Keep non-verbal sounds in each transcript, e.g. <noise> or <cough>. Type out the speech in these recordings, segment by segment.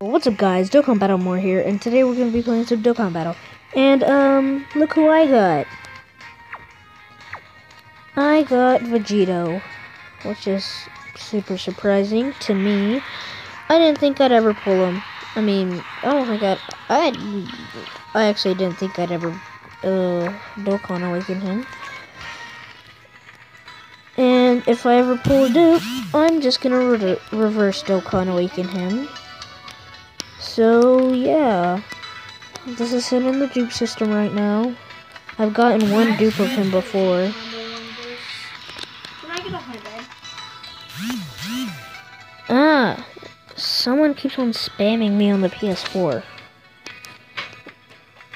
What's up guys, Dokkan Battle More here, and today we're going to be playing some Dokkan Battle. And, um, look who I got. I got Vegito, which is super surprising to me. I didn't think I'd ever pull him. I mean, I don't think I'd, I I actually didn't think I'd ever, uh, Dokkan Awaken him. And if I ever pull a dupe, I'm just gonna re reverse Dokkan Awaken him. So, yeah. This is him in the dupe system right now. I've gotten one dupe of him before. Ah, someone keeps on spamming me on the PS4.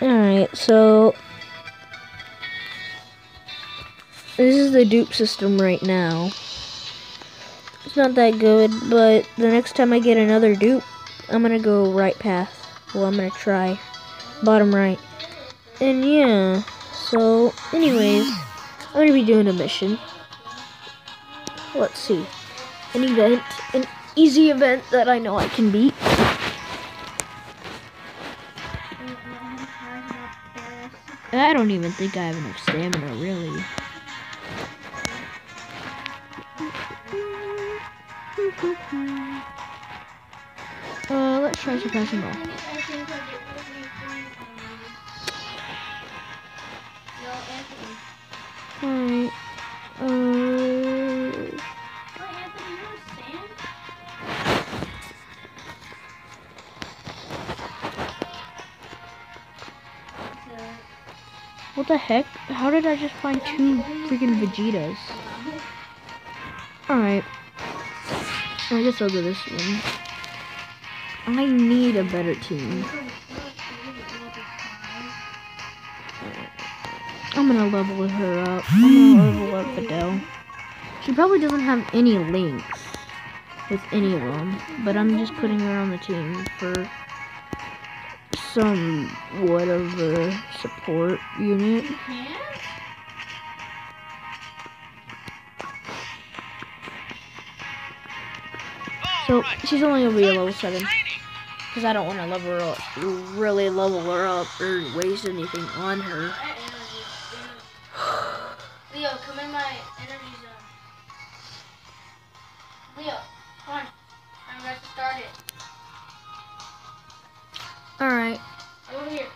Alright, so... This is the dupe system right now. It's not that good, but the next time I get another dupe, I'm gonna go right path. Well, I'm gonna try bottom right. And yeah, so anyways, I'm gonna be doing a mission. Let's see. An event, an easy event that I know I can beat. I don't even think I have enough stamina, really. Let's try surpassing ball. Alright. Uh, what the heck? How did I just find two freaking Vegetas? Alright. I guess I'll do this one. I need a better team. I'm gonna level her up. I'm gonna <sighs> level up Adele. She probably doesn't have any links with any of them, but I'm just putting her on the team for somewhat of a support unit. So she's only gonna be a level seven. Because I don't want to level her up, really level her up or waste anything on her. Leo, come in my energy zone. Leo, come on. I'm about to start it. Alright. Over here.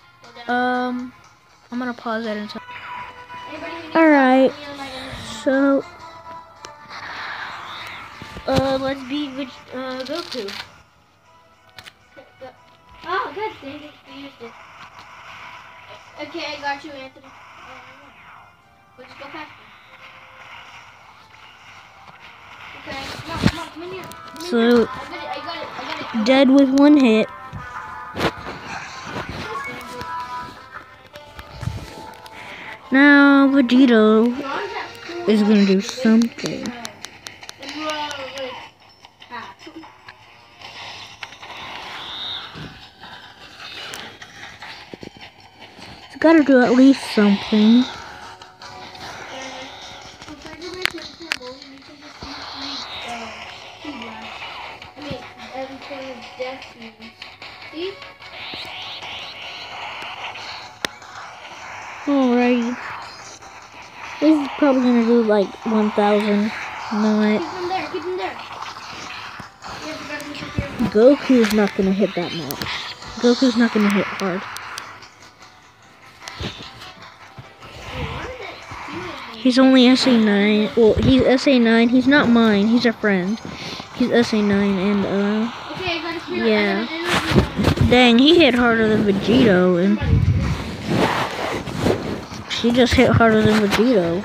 Um, I'm gonna pause that until. Anybody who needs Alright. help, come in my energy So, uh, let's beat Veg uh, Goku. Dang it. You used it. Okay, I got you, Anthony. Let's go past me. Okay, come on, come on, come in here. Come in So- here. I got it, I got it, I got it. I Dead with one hit. Now Vegito it. is gonna do something. It's gotta do at least something. See? Alrighty. This is probably gonna do like 1,000. Not. Keep him there, keep him there. Yes, you gotta be secure. Goku's not gonna hit that much. Goku's not gonna hit hard. He's only SA9. Well, he's SA9. He's not mine. He's a friend. He's SA9 and uh Okay, I got a. Yeah. I got an energy zone. dang, he hit harder than Vegito and she just hit harder than Vegito.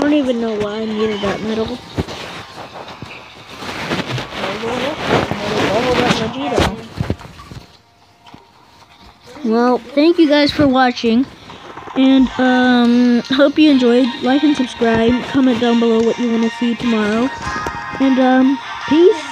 I don't even know why I needed that medal. Well, thank you guys for watching. And um hope you enjoyed. Like and subscribe. Comment down below what you want to see tomorrow. And um peace.